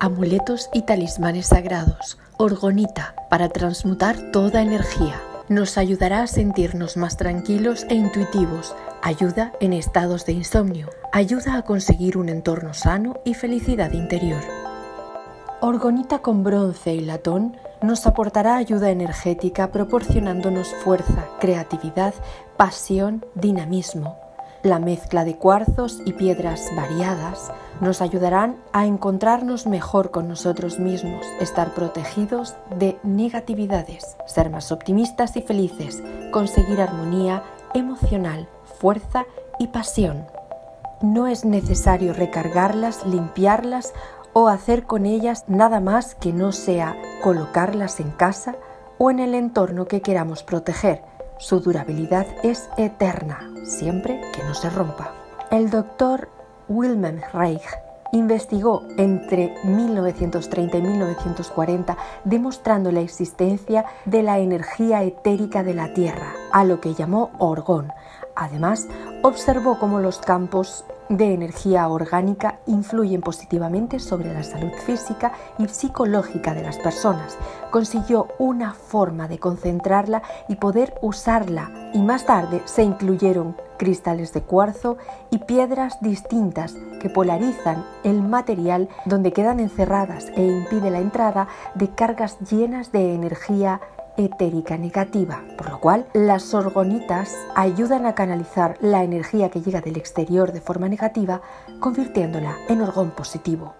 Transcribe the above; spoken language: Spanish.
amuletos y talismanes sagrados, orgonita para transmutar toda energía. Nos ayudará a sentirnos más tranquilos e intuitivos, ayuda en estados de insomnio, ayuda a conseguir un entorno sano y felicidad interior. Orgonita con bronce y latón nos aportará ayuda energética proporcionándonos fuerza, creatividad, pasión, dinamismo. La mezcla de cuarzos y piedras variadas nos ayudarán a encontrarnos mejor con nosotros mismos, estar protegidos de negatividades, ser más optimistas y felices, conseguir armonía emocional, fuerza y pasión. No es necesario recargarlas, limpiarlas o hacer con ellas nada más que no sea colocarlas en casa o en el entorno que queramos proteger. Su durabilidad es eterna, siempre que no se rompa. El doctor Wilhelm Reich investigó entre 1930 y 1940 demostrando la existencia de la energía etérica de la Tierra, a lo que llamó orgón. Además, observó cómo los campos de energía orgánica influyen positivamente sobre la salud física y psicológica de las personas. Consiguió una forma de concentrarla y poder usarla y más tarde se incluyeron cristales de cuarzo y piedras distintas que polarizan el material donde quedan encerradas e impide la entrada de cargas llenas de energía etérica negativa, por lo cual las orgonitas ayudan a canalizar la energía que llega del exterior de forma negativa, convirtiéndola en orgón positivo.